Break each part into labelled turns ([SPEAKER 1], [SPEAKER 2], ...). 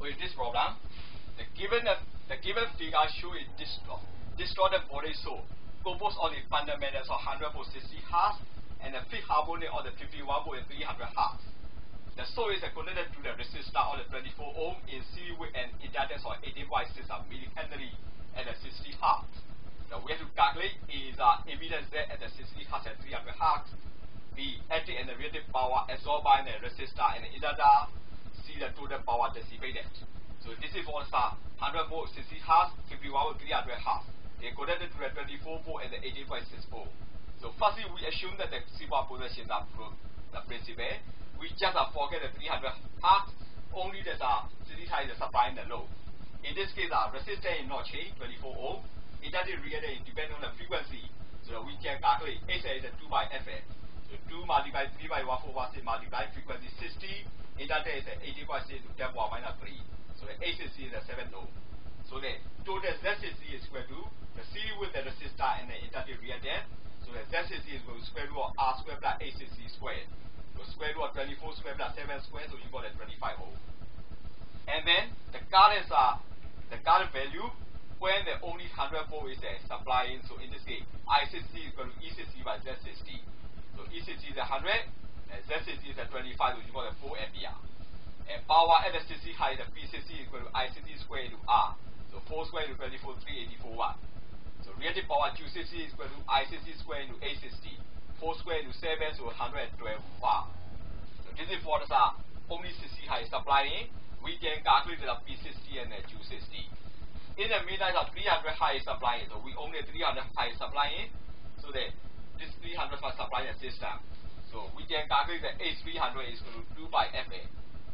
[SPEAKER 1] with this problem, the given the given figure shows a distort, distorted body so composed on the fundamentals of 100 volt 60 hertz and the fifth harmonic of the 51 volt and 300 hertz. The source is connected to the resistor of the 24 ohm in series with an inductance of 18.6 millihenry at the 60 hertz. The way to calculate is uh, impedance at the 60 hertz and 300 hertz, the active and the reactive power absorbed by the resistor and the inductor, the total power dissipated. So this is for the 100 volt 60 hertz, 51 volt 300 hertz. They connected to the 24 volt and the 18.6 volt. So firstly, we assume that the superpositions are the principle we just uh, forget the 300 hertz, only that uh, city is supplying the load. In this case, uh, resistance is not changed, 24 ohm. It doesn't really depend on the frequency. So we can calculate H is a 2 by Fn. So 2 multiplied 3 by 141 multiplied frequency 60. Inductor is 80.6 to 10 power minus 3. So the ACC is a 7 ohm. So the total ZCC is equal to the C with the resistor and the inductive reactance. So the ZCC is equal to square root of R squared plus ACC squared. So square root of 24 square plus 7 square, so you got a 25 ohm. And then the currents are the current value when the only 100 volt is uh, supplying. So in this case, I60 is equal to E60 by Z60. So E60 is 100 and Z60 is 25, which you got a 4 ampere. And power the 60 high, the P60 is equal to I60 square into R. So 4 square into 24, 384 watt. So reactive power Q60 is equal to I60 square into A60. 4 square into 7, so 112 watt. So this is what is our only 60 high supplying. We can calculate the P60 and the Q60. In the meantime, the 300 high supplying, so we only 300 high supplying, so that this 300 for supplying the system. So we can calculate that H300 is equal to 2 by FA.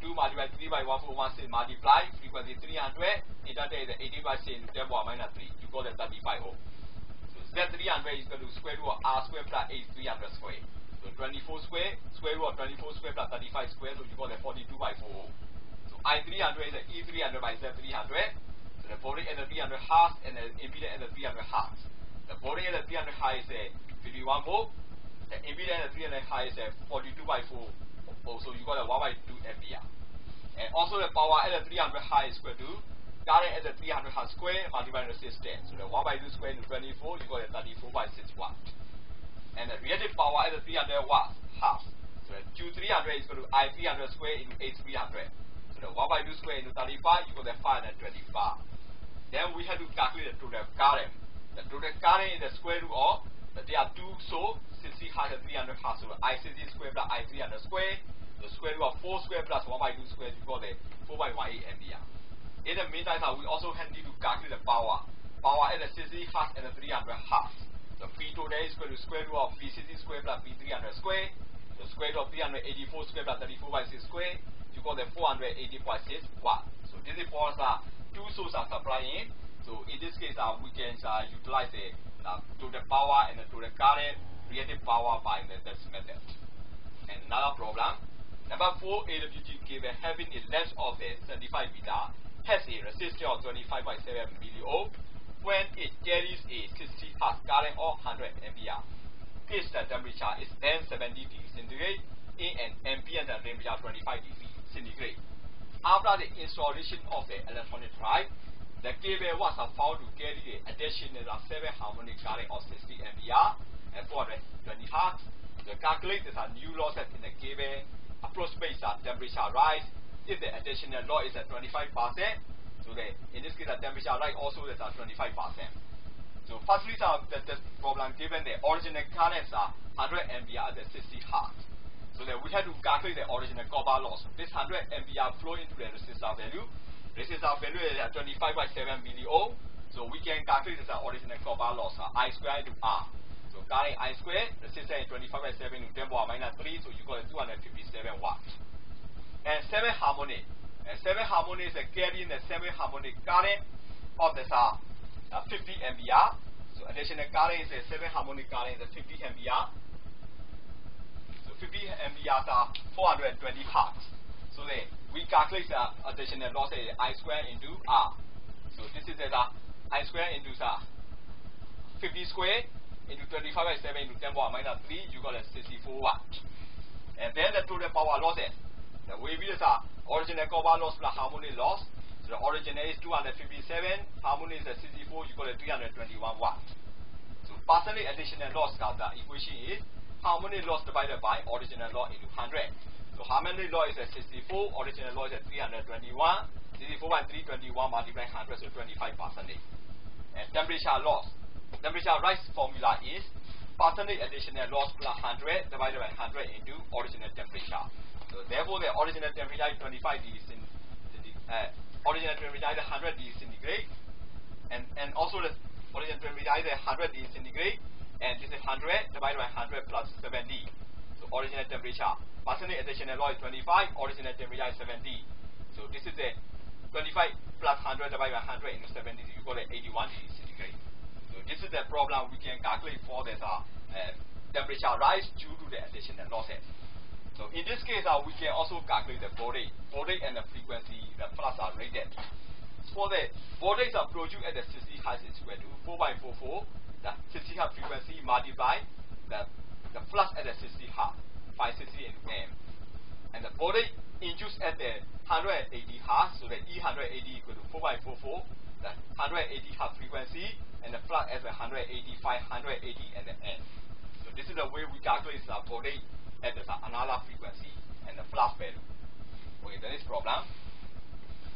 [SPEAKER 1] 2 multiplied 3 by 1416 multiply frequency 300 inductor is 80 by 6 10 power minus 3 you got the 35 ohm Z300 is equal to square root of R square plus H300 square. So 24 square, square root of 24 square plus 35 square, so you got the 42 by 4. So I300 is the E300 by Z300. So the voltage at the 300 hertz and the impedance at the 300 hertz. The voltage at the 300 hertz is 51 volt. The at the 300 hertz is 42 by 4. Oh, so you got a 1 by 2 ampere. And also the power at the 300 hertz is equal to current at the 300 hertz square multiplied resistance. So the 1 by 2 square into 24, you got a 34 by 6 watt. And the reactive power at the 300 watts, half. So the Q300 is equal to I300 square into H300. So the 1 by 2 square into 35, you got the 525. Then we have to calculate the total current. The total current is the square root of, but there are two, so 60 hertz and 300 hertz. So I60 square plus I300 square. The square root of 4 square plus 1 by 2 square, got the 4 by 18 ampere. In the meantime, we also handy to calculate the power. Power at the 60 hertz and the 300 half. The P total is equal to square root of P60 square plus P300 square. The square root of 384 square plus 34 by 6 square. You got the 480.6 watt. So this is for us, uh, two sources are supplying. So in this case, uh, we can uh, utilize the uh, total power and the total current reactive power by the, test method. And another problem. Number 4 AWG given having a length of a 75 meter has a resistance of 25.7 milliohm when it carries a 60 hertz current or 100 ampere. The temperature is then 70 degrees centigrade in an ambient temperature 25 degrees centigrade. After the installation of the electronic drive, the cable was found to carry the additional 7 harmonic current of 60 ampere and 420 hertz. The calculate the new losses in the cable approximates the temperature rise if the additional load is at 25%, so the, in this case the temperature rise also is at 25%. So firstly, uh, the, the problem given the original currents are 100 ampere at the 60 hertz. So then we have to calculate the original copper loss. This 100 ampere flow into the resistor value. Value is at 25 by 7 milliohm. So we can calculate the original copper loss, uh, I square into R. So current I square, resistor is 25 by 7 into 10 power minus 3, so you got 257 watts and seven harmonic. And seven harmonic is carrying the seven harmonic current of the uh, 50 ampere. So additional current is a seven harmonic current is 50 ampere. So 50 ampere are 420 hertz. So then we calculate the additional loss is I square into R. So this is the I square into the 50 square into 25 by 7 into 10 power minus 3, you got a 64 watt. And then the total power losses the waves are original copper loss plus harmonic loss. So the original is 257, harmonic is 64, you got a 321 watt. So percentage additional loss uh, the equation is harmonic loss divided by original loss into 100. So harmonic loss is at 64, original loss is at 321, 64 by 321 multiplied 100, so 25 percentage. And temperature loss. Temperature rise formula is percentage additional loss plus 100 divided by 100 into original temperature. So therefore the original temperature is 25 degrees uh, original temperature is 100 degrees centigrade and, and also the original temperature is 100 degrees centigrade and this is 100 divided by 100 plus 70. So original temperature. Additional loss is 25, original temperature is 70. So this is the 25 plus 100 divided by 100 into 70, you got it 81 degrees centigrade. So this is the problem we can calculate for this uh, uh, temperature rise due to the additional losses. So in this case, uh, we can also calculate the body, body and the frequency, the flux are rated. For the bodies are produced at the 60 hertz is equal to 4 by 44, the 60 hertz frequency multiplied the, the flux at the 60 hertz, 560 m. And the body induced at the 180 hertz, so the E180 equal to 4 by 44, the 180 hertz frequency, and the flux at the 185, 180, and the n. So this is the way we calculate the body at the another frequency and the flux value. Okay, the next problem.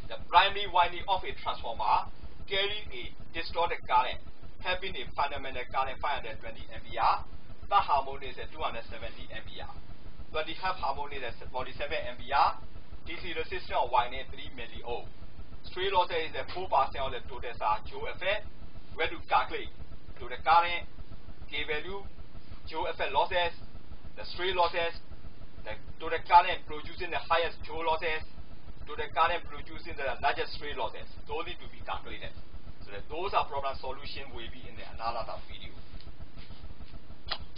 [SPEAKER 1] The primary winding of a transformer carrying a distorted current having a fundamental current 520 ampere, the harmonic is 270 ampere. But the half harmonic is 47 ampere, DC resistance of winding 3 milliohm. Stray losses is the 4% of the total Joule effect. Where to calculate to the current K value, Joule effect losses, the stray losses, the, to the current producing the highest Joule losses, to the current producing the largest stray losses. Those need to be calculated. So that those are problem solution will be in the analysis